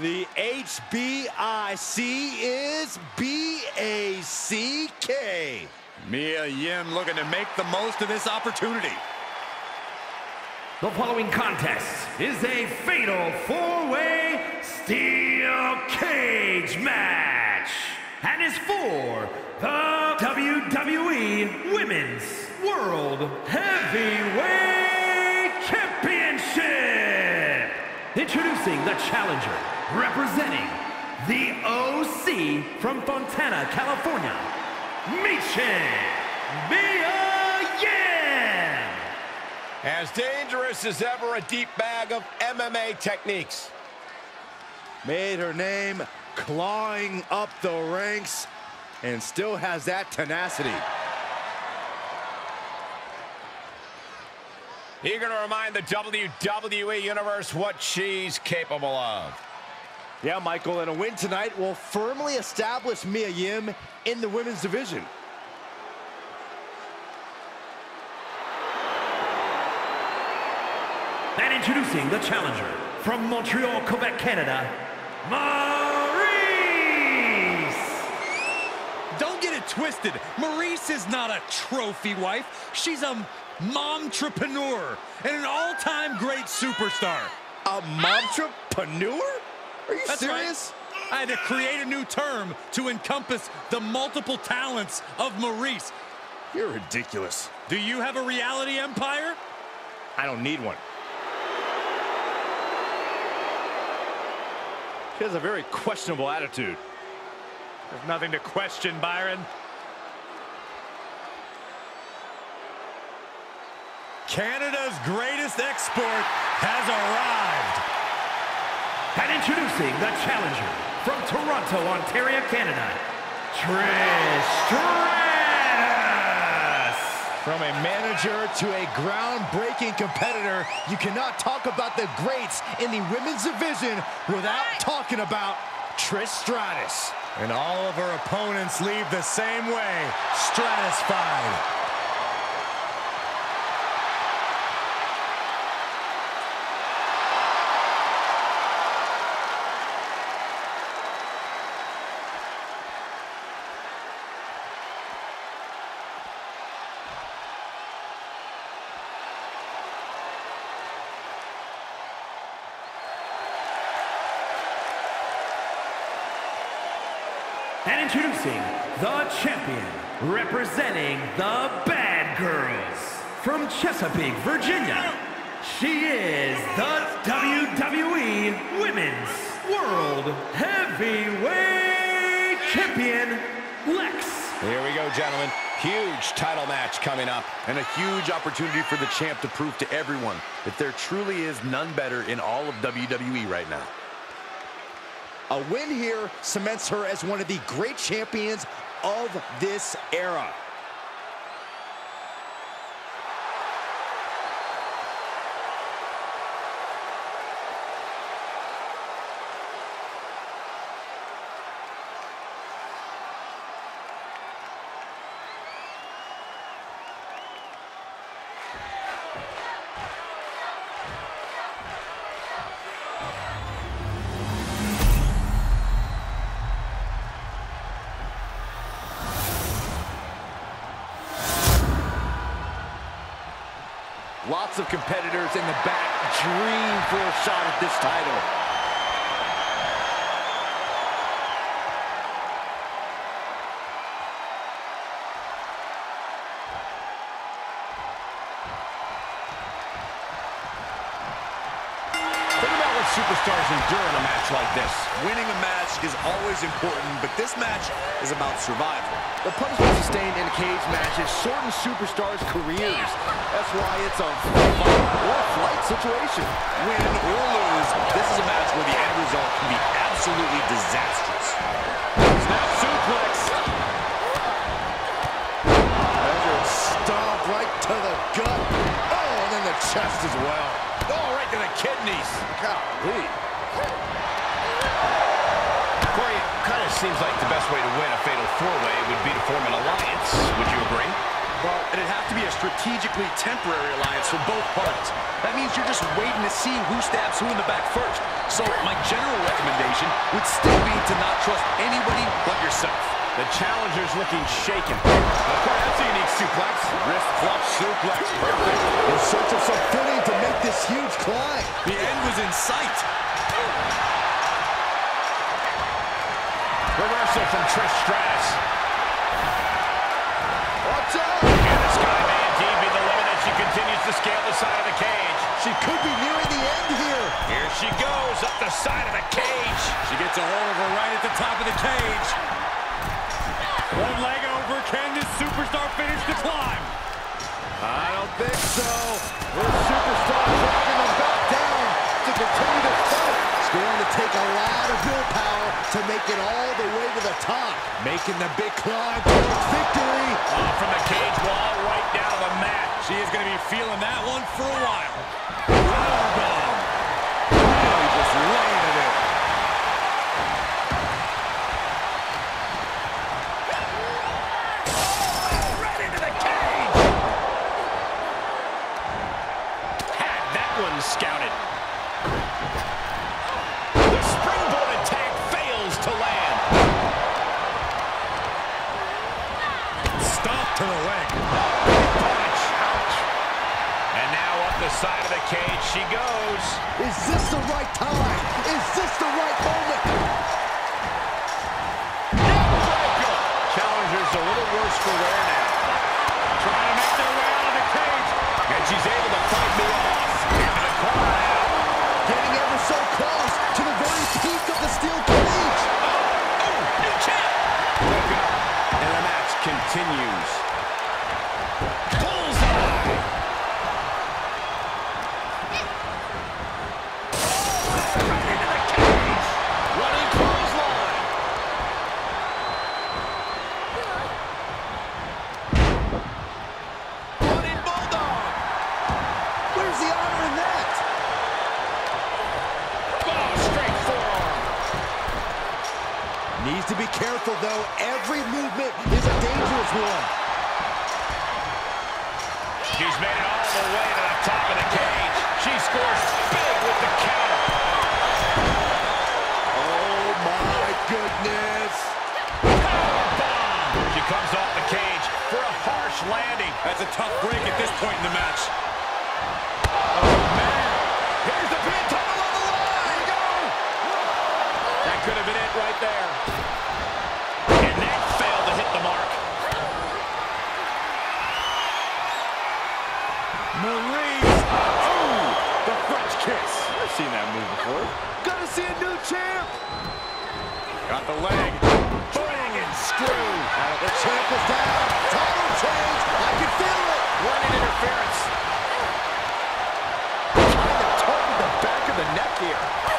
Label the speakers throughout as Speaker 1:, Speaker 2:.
Speaker 1: The HBIC is B-A-C-K.
Speaker 2: Mia Yim looking to make the most of this opportunity.
Speaker 3: The following contest is a fatal four-way steel cage match and is for the WWE Women's World Heavyweight Introducing the challenger, representing the OC from Fontana, California, Michin Mia Yim.
Speaker 4: As dangerous as ever, a deep bag of MMA techniques.
Speaker 1: Made her name clawing up the ranks and still has that tenacity.
Speaker 4: Eager to remind the WWE Universe what she's capable of.
Speaker 1: Yeah, Michael, and a win tonight will firmly establish Mia Yim in the women's division.
Speaker 3: And introducing the challenger from Montreal, Quebec, Canada, Maryse!
Speaker 5: Don't get it twisted. Maryse is not a trophy wife. She's a momtrepreneur and an all-time great superstar.
Speaker 1: A momtrepreneur? Are you
Speaker 5: That's
Speaker 1: serious?
Speaker 5: right. I had to create a new term to encompass the multiple talents of Maryse.
Speaker 1: You're ridiculous.
Speaker 5: Do you have a reality empire?
Speaker 1: I don't need one. She has a very questionable attitude.
Speaker 5: There's nothing to question, Byron. Canada's greatest export has arrived.
Speaker 3: And introducing the challenger from Toronto, Ontario, Canada, Trish Stratus!
Speaker 1: From a manager to a groundbreaking competitor, you cannot talk about the greats in the women's division without talking about Trish Stratus.
Speaker 5: And all of her opponents leave the same way, stratified.
Speaker 3: And introducing the champion, representing the Bad Girls from Chesapeake, Virginia. She is the WWE Women's World Heavyweight Champion, Lex
Speaker 4: Here we go, gentlemen. Huge title match coming up.
Speaker 2: And a huge opportunity for the champ to prove to everyone that there truly is none better in all of WWE right now.
Speaker 1: A win here cements her as one of the great champions of this era.
Speaker 2: Lots of competitors in the back dream for a shot at this title.
Speaker 4: Superstars endure in a match like this.
Speaker 2: Winning a match is always important, but this match is about survival.
Speaker 6: The punishment sustained in a cage match has shortened superstars' careers. That's why it's a fight or flight situation.
Speaker 2: Win or lose, this is a match where the end result can be absolutely disastrous.
Speaker 4: Snap suplex.
Speaker 1: Measure stomp right to the gut. Oh, and then the chest as well.
Speaker 4: To the kidneys.
Speaker 1: Golly.
Speaker 4: Corey, it kind of seems like the best way to win a fatal four-way would be to form an alliance. Would you agree?
Speaker 6: Well, it'd have to be a strategically temporary alliance for both parties. That means you're just waiting to see who stabs who in the back first. So my general recommendation would still be to not trust anybody but yourself.
Speaker 4: The challenger's looking shaken. That's a unique suplex. Wrist clutch suplex. Perfect.
Speaker 1: In search of some footing to make this huge climb.
Speaker 5: The end was in sight.
Speaker 4: Reversal from Trish Stratus.
Speaker 1: Watch out!
Speaker 4: And the Sky may indeed be the limit as she continues to scale the side of the cage.
Speaker 1: She could be nearing the end here.
Speaker 4: Here she goes up the side of the cage.
Speaker 5: She gets a hold of her right at the top of the cage. One leg over. Can this superstar finish the climb?
Speaker 1: I don't think so. This superstar dragging them back down to continue to fight. It's going to take a lot of willpower to make it all the way to the top. Making the big climb towards victory.
Speaker 4: Off from the cage wall right down to the mat.
Speaker 5: She is going to be feeling that one for a while. Powerbomb. Really just laying
Speaker 4: that scouted. The springboard attack fails to land.
Speaker 5: Stop to the leg.
Speaker 4: Punch. Ouch. And now up the side of the cage she goes.
Speaker 1: Is this the right time? Is this the right moment?
Speaker 4: Challenger's a little worse for wear now.
Speaker 5: Trying to make their way out of the cage.
Speaker 4: And she's able to fight me
Speaker 6: continues.
Speaker 1: Needs to be careful, though. Every movement is a dangerous one.
Speaker 4: She's made it all the way to the top of the cage. She scores big with the counter.
Speaker 1: Oh, my goodness.
Speaker 4: Powerbomb. She comes off the cage for a harsh landing.
Speaker 5: That's a tough break at this point in the match.
Speaker 6: Seen that move before.
Speaker 1: Gonna see a new champ.
Speaker 4: Got the leg. Dragon screw.
Speaker 1: The champ is down. Title change. I can feel it.
Speaker 4: Running interference.
Speaker 6: Trying to target the back of the neck here.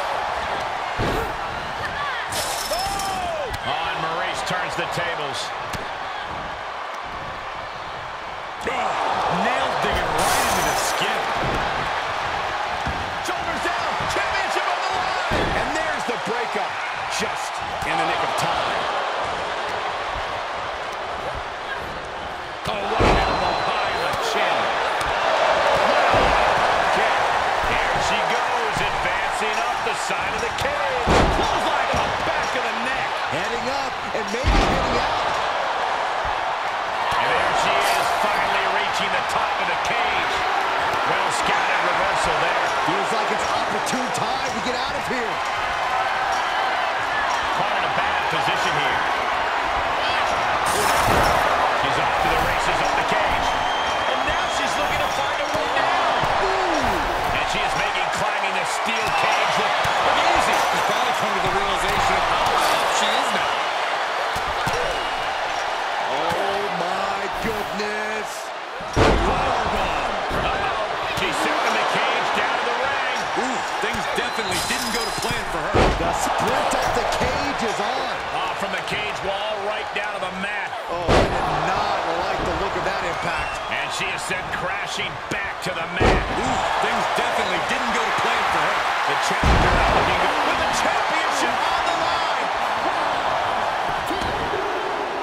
Speaker 4: Crashing back to the mat.
Speaker 5: Ooh, things definitely didn't go to plan for her.
Speaker 4: The challenger now looking good with the championship on the line.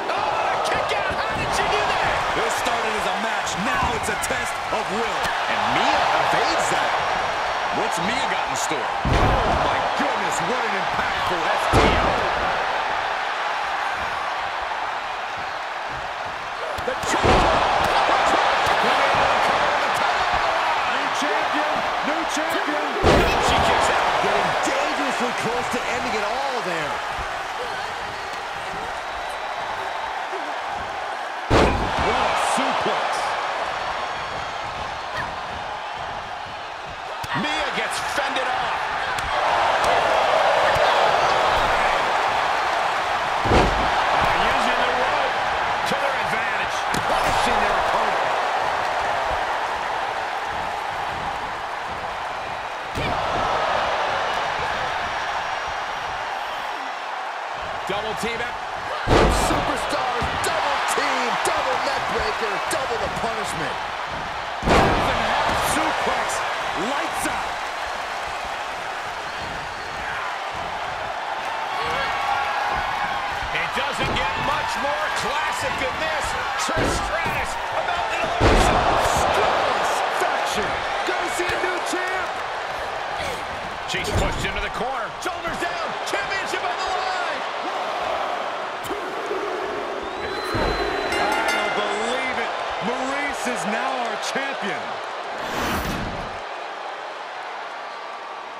Speaker 4: Oh, a kick out. How did she do that?
Speaker 5: This started as a match. Now it's a test of will.
Speaker 6: And Mia evades that. What's Mia got in store?
Speaker 1: Oh, my goodness, what an impactful STO. Close to ending it all there.
Speaker 4: Team out.
Speaker 1: Superstars, double team, double neck breaker, double the punishment.
Speaker 5: Suplex. Lights out.
Speaker 4: It doesn't get much more classic than this. Trish Stratus
Speaker 5: is now our champion.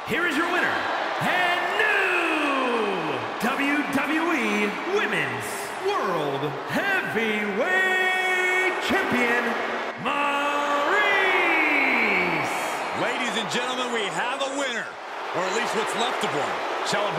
Speaker 3: Here is your winner, and new WWE Women's World Heavyweight Champion, Maryse!
Speaker 5: Ladies and gentlemen, we have a winner. Or at least what's left of one.
Speaker 4: Celebrate.